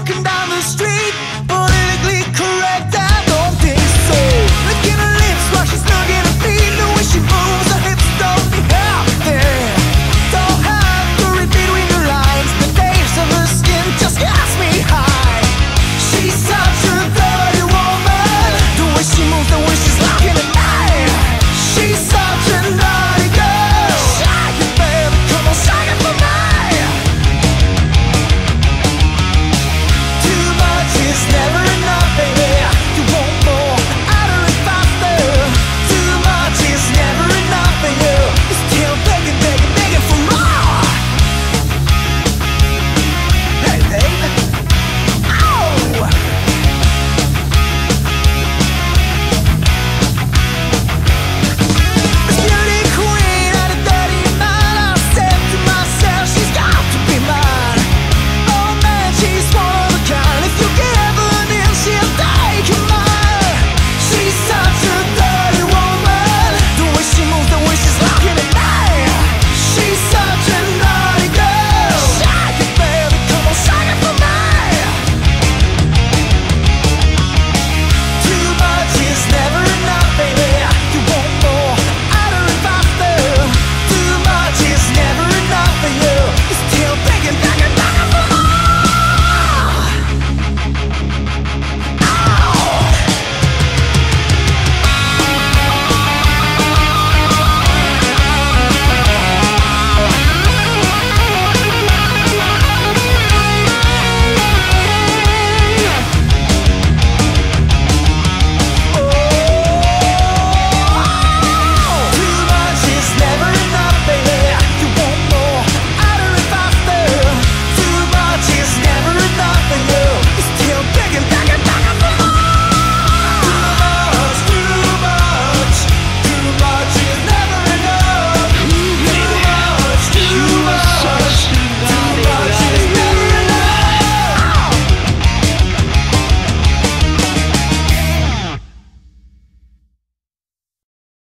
walking down the street.